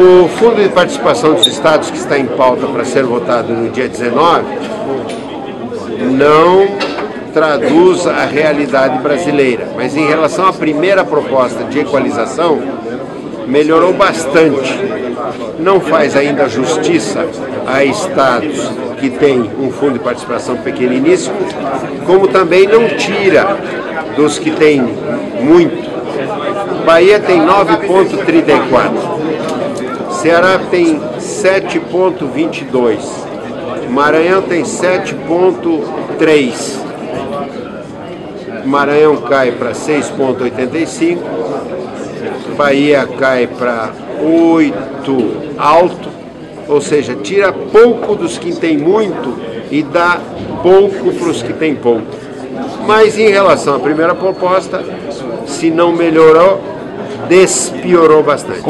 O Fundo de Participação dos Estados, que está em pauta para ser votado no dia 19, não traduz a realidade brasileira. Mas em relação à primeira proposta de equalização, melhorou bastante. Não faz ainda justiça a estados que têm um fundo de participação pequeniníssimo, como também não tira dos que têm muito. Bahia tem 9,34. Ceará tem 7,22. Maranhão tem 7,3. Maranhão cai para 6,85. Bahia cai para 8 alto, ou seja, tira pouco dos que têm muito e dá pouco para os que têm pouco. Mas em relação à primeira proposta, se não melhorou, despiorou bastante.